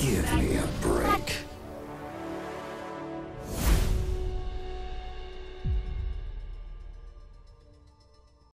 Give me a break.